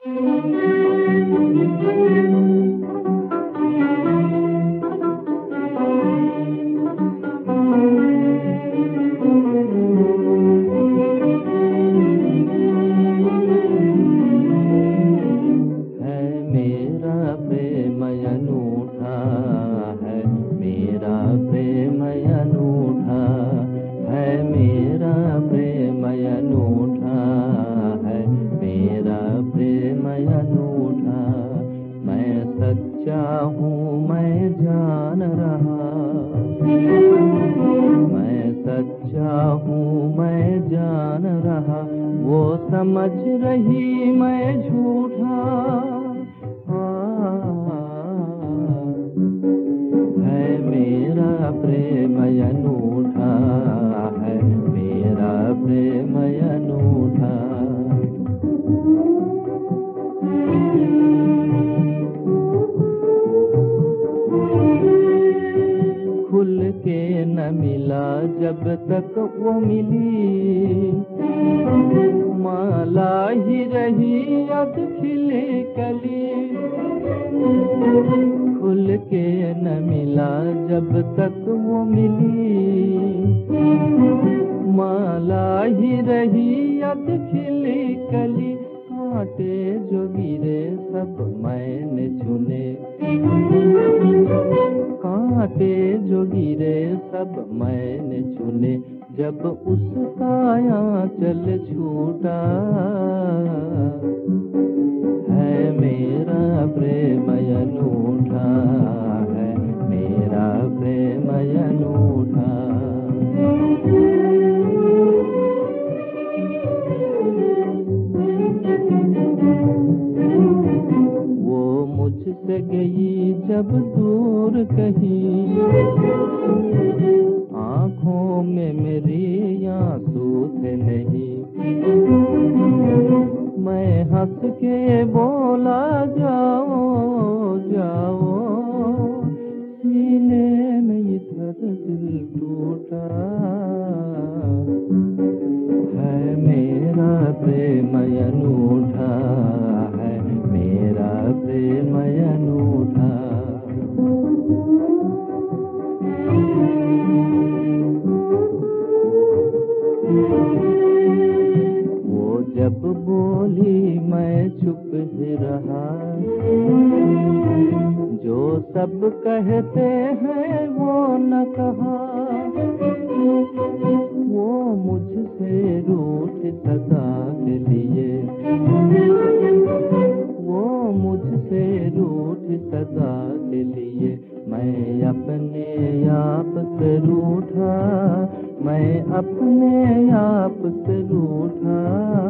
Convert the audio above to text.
मेरा प्रेम अनूठा है मेरा अनूठा मैं सच्चा हूँ, मैं जान रहा। मैं सच्चा हूँ, मैं जान रहा। वो समझ रही मैं झूठा। न मिला जब तक वो मिली। माला ही रही अब खिले कली। खुल के न मिला जब तक वो मिली। माला ही रही अब खिले कली। कांटे जो गिरे सब मैंने चुने। कांटे जो हीरे सब मैंने चुने जब उसका आंचल छूटा। है मेरा से गई जब दूर कहीं। आँखों में मेरी आँसू थे नहीं। मैं हंस के बोला, जाओ जाओ। सीने में इधर दिल टूटा। है मेरा प्रेमयन आप रहा जो सब कहते हैं वो न कहा, वो मुझसे रूठ सदा के लिए। वो मुझसे रूठ सदा के लिए। मैं अपने आप से रूठा, मैं अपने आप से रूठा।